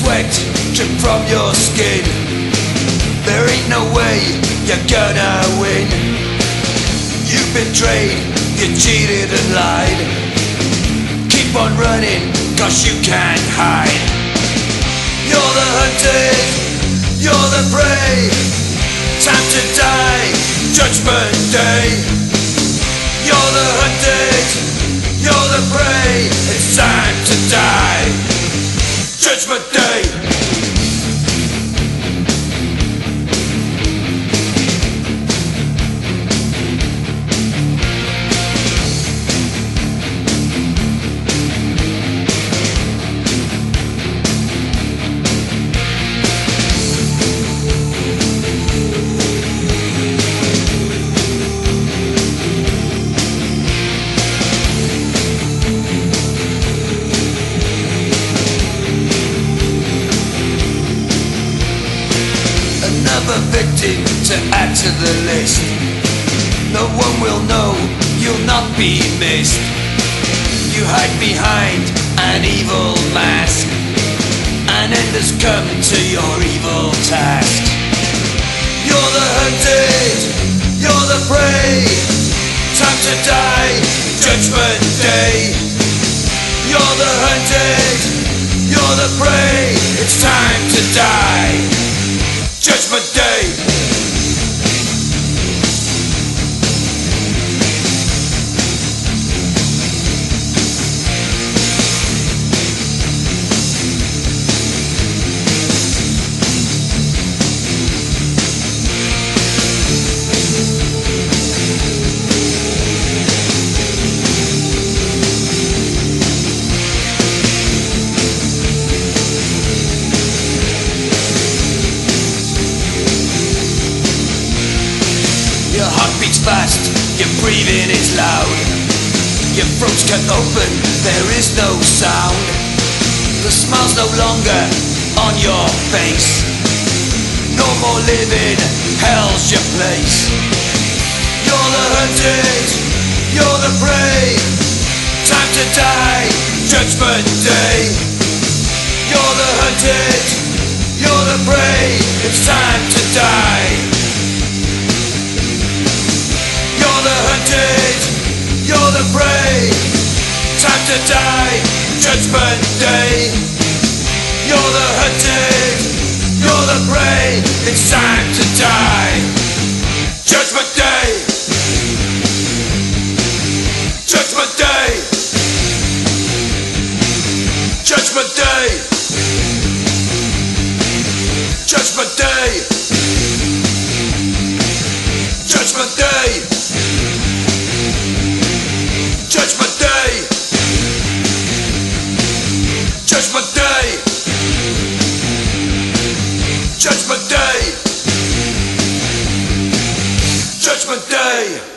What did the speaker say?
sweat drip from your skin. There ain't no way you're gonna win. You betrayed, you cheated and lied. Keep on running, cause you can't hide. You're the hunted, you're the prey. Time to die, judgment day. You're the hunted, you're the prey. It's time to die. Judgment day. Another victim to add to the list. No one will know, you'll not be missed. You hide behind an evil mask. An end has come to your evil task. You're the hunted, you're the prey. Time to die, judgment day. You're the hunted, you're the prey. It's time to die. Judgment Day. Your heart beats fast, your breathing is loud. Your throat's cut open, there is no sound. The smile's no longer on your face. No more living, hell's your place. You're the hunted, you're the prey. Time to die, judgment day. You're the hunted, you're the prey. It's time to die. Time to die, judgment day. You're the hunted, you're the prey. It's time to die. Judgment day. Judgment day. Judgment day. Judgment day. Judgment day. Judgment Day. Judgment Day.